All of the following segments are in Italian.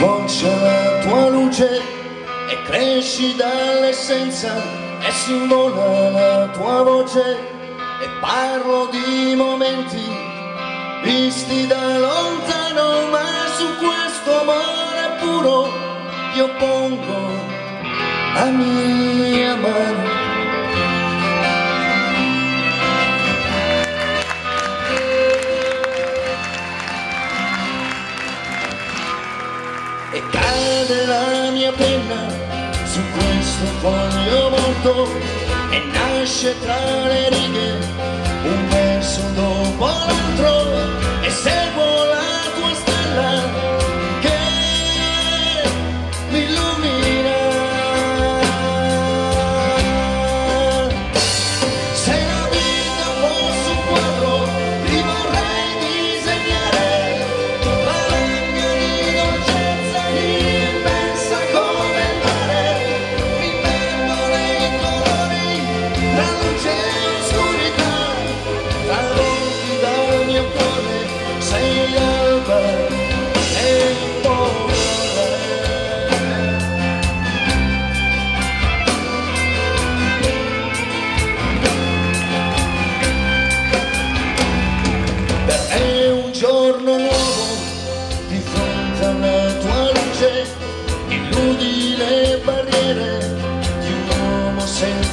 Concia la tua luce e cresci dall'essenza e si vola la tua voce. E parlo di momenti visti da lontano ma su questo amore puro io pongo la mia mano. e cade la mia penna su questo foglio morto e nasce tra le righe un verso dopo l'altro.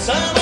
sun